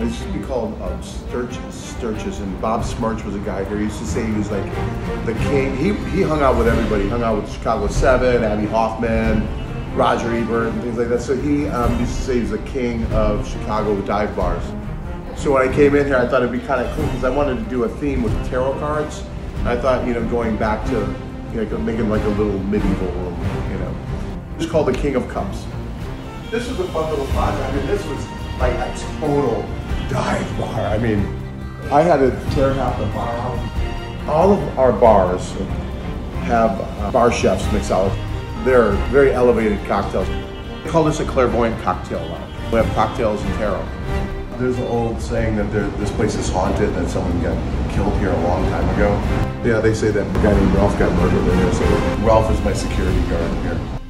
It used to be called uh, Sterch's, Sterch's, and Bob Smirch was a guy here. He used to say he was like the king. He, he hung out with everybody. He hung out with Chicago Seven, Abbie Hoffman, Roger Ebert, and things like that. So he um, used to say he was the king of Chicago dive bars. So when I came in here, I thought it'd be kind of cool because I wanted to do a theme with tarot cards. I thought, you know, going back to, you know, making like a little medieval room, you know. It's called the King of Cups. This was a fun little project. I mean, this was like a total dive bar. I mean, I had to tear half the bar. All of our bars have uh, bar chefs mix out. They're very elevated cocktails. They call this a clairvoyant cocktail lounge. We have cocktails and tarot. There's an old saying that there, this place is haunted, that someone got killed here a long time ago. Yeah, they say that a guy named Ralph got murdered in here, so Ralph is my security guard here.